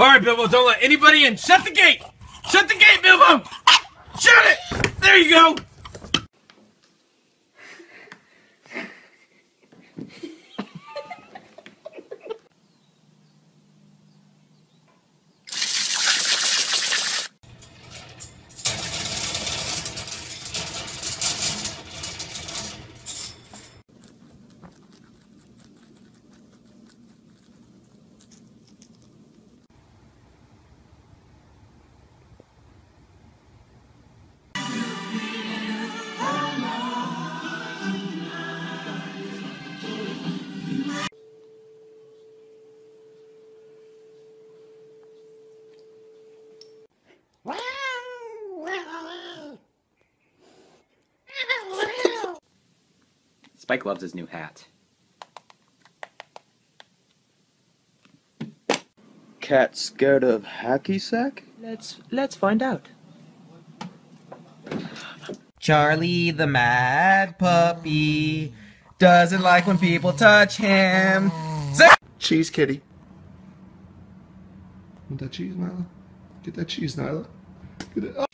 All right, Bilbo, don't let anybody in. Shut the gate. Shut the gate, Bilbo. Shut it. There you go. Spike loves his new hat. Cat scared of hacky sack? Let's let's find out. Charlie the mad puppy doesn't like when people touch him. Cheese kitty. Want that cheese, Nyla? Get that cheese, Nyla. Get it. Oh.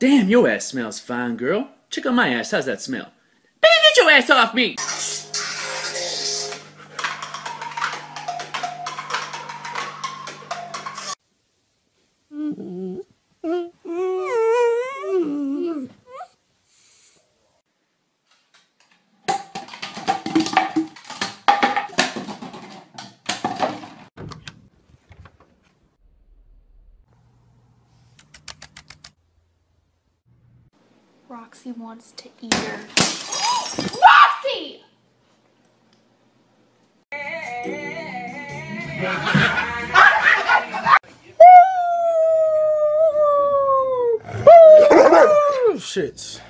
Damn, your ass smells fine, girl. Check out my ass. How's that smell? Better get your ass off me! Wants to eat her. Roxy! Shit.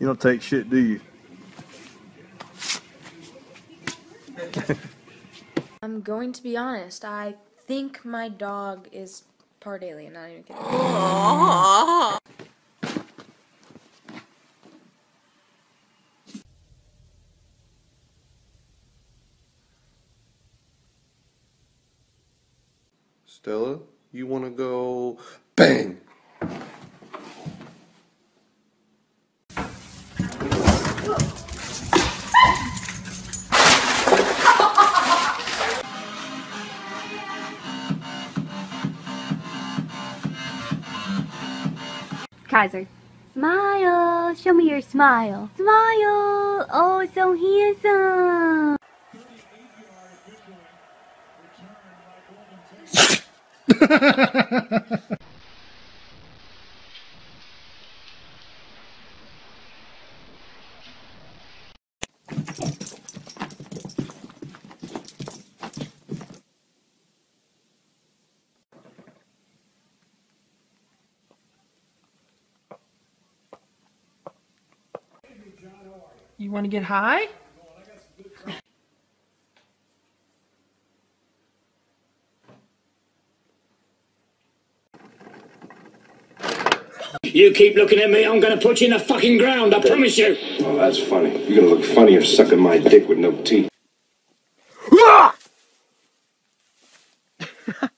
You don't take shit, do you? I'm going to be honest. I think my dog is part alien. Not even kidding. Stella, you want to go bang? Kaiser. Smile. Show me your smile. Smile. Oh, so handsome. You want to get high? You keep looking at me, I'm gonna put you in the fucking ground, I promise you. Oh, that's funny. You're gonna look funnier sucking my dick with no teeth.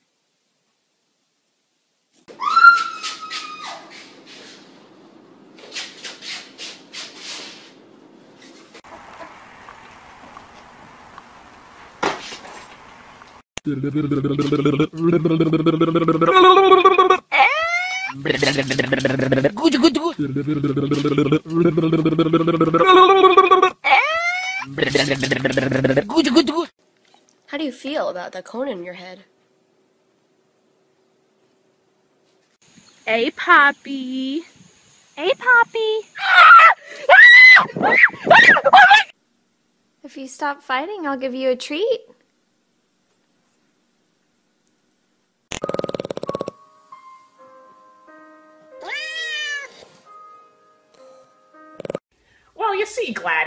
How do you feel about the cone in your head? Hey, Poppy. Hey, Poppy. If you stop fighting, I'll give you a treat.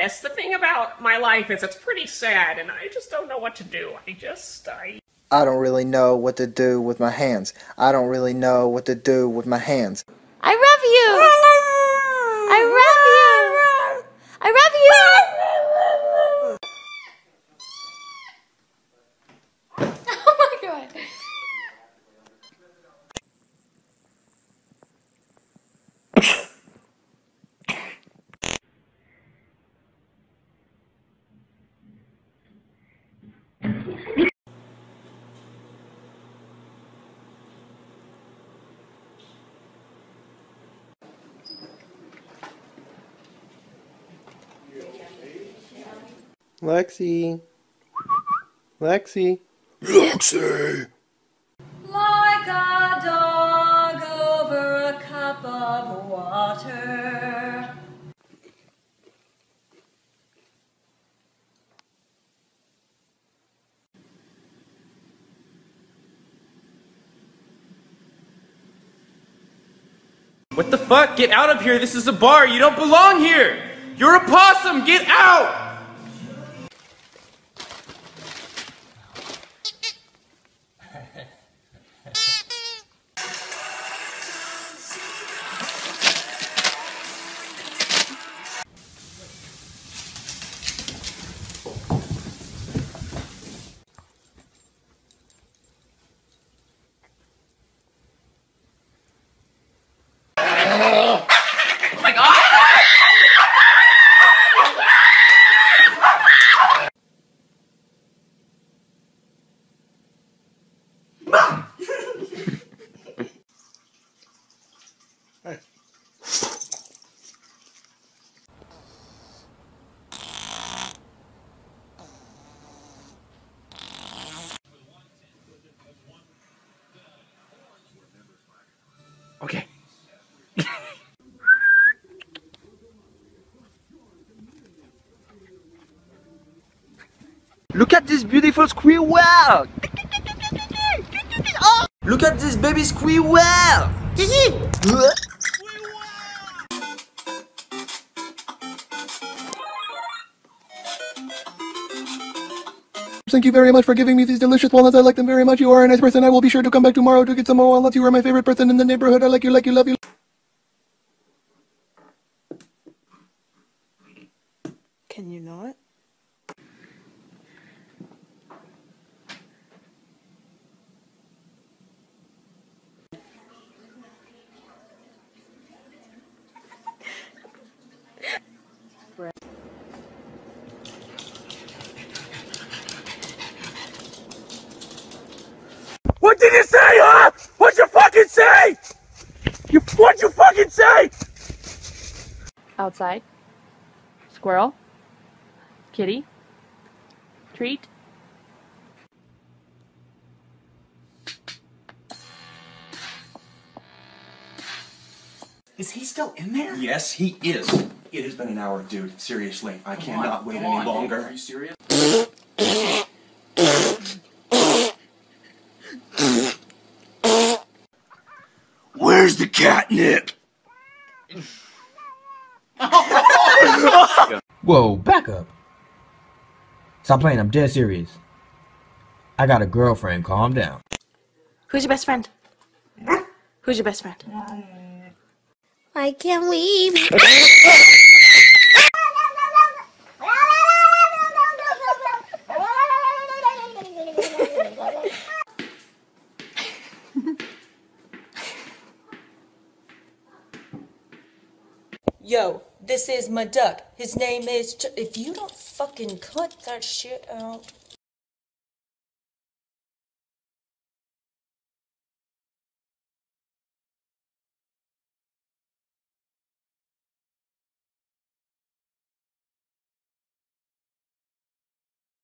See, Gladys, the thing about my life is it's pretty sad, and I just don't know what to do. I just, I. I don't really know what to do with my hands. I don't really know what to do with my hands. I love you. I love you. I love you. oh my god. Lexi. Lexi. Lexi. Like a dog over a cup of water. What the fuck? Get out of here. This is a bar. You don't belong here. You're a possum. Get out. Oh Look at this beautiful squirrel! Look at this baby squirrel! Thank you very much for giving me these delicious walnuts. I like them very much. You are a nice person. I will be sure to come back tomorrow to get some more walnuts. You are my favorite person in the neighborhood. I like you, like you, love you. Can you not? Did you say, huh? What'd you fucking say? You, what'd you fucking say? Outside. Squirrel. Kitty. Treat. Is he still in there? Yes, he is. It has been an hour, dude. Seriously, I cannot wait any longer. Are you serious? Where's the catnip? Whoa, back up. Stop playing, I'm dead serious. I got a girlfriend, calm down. Who's your best friend? Who's your best friend? Why can't we? this is my duck. His name is. Ch- if you don't fucking cut that shit out.